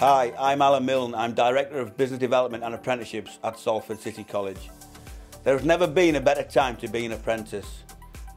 Hi, I'm Allan Milne. I'm Director of Business Development and Apprenticeships at Salford City College. There has never been a better time to be an apprentice.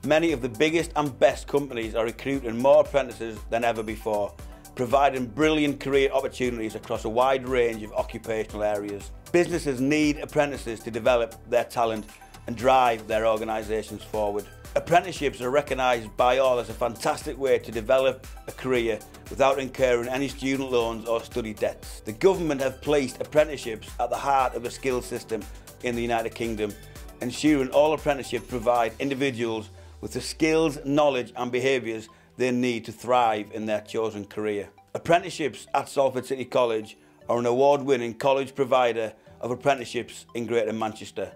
Many of the biggest and best companies are recruiting more apprentices than ever before, providing brilliant career opportunities across a wide range of occupational areas. Businesses need apprentices to develop their talent and drive their organisations forward. Apprenticeships are recognised by all as a fantastic way to develop a career without incurring any student loans or study debts. The government have placed apprenticeships at the heart of the skills system in the United Kingdom, ensuring all apprenticeships provide individuals with the skills, knowledge and behaviours they need to thrive in their chosen career. Apprenticeships at Salford City College are an award-winning college provider of apprenticeships in Greater Manchester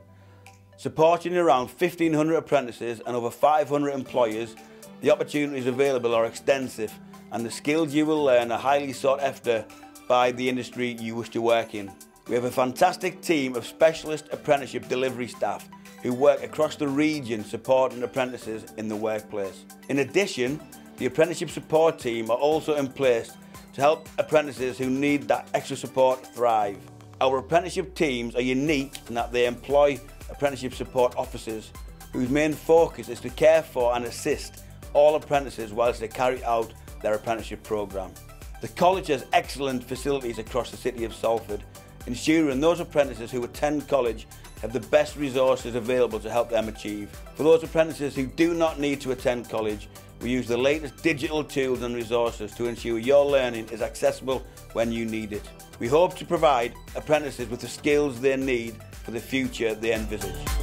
Supporting around 1,500 apprentices and over 500 employers, the opportunities available are extensive and the skills you will learn are highly sought after by the industry you wish to work in. We have a fantastic team of specialist apprenticeship delivery staff who work across the region supporting apprentices in the workplace. In addition, the apprenticeship support team are also in place to help apprentices who need that extra support thrive. Our apprenticeship teams are unique in that they employ apprenticeship support officers whose main focus is to care for and assist all apprentices whilst they carry out their apprenticeship programme. The college has excellent facilities across the city of Salford, ensuring those apprentices who attend college have the best resources available to help them achieve. For those apprentices who do not need to attend college, we use the latest digital tools and resources to ensure your learning is accessible when you need it. We hope to provide apprentices with the skills they need for the future they envisage.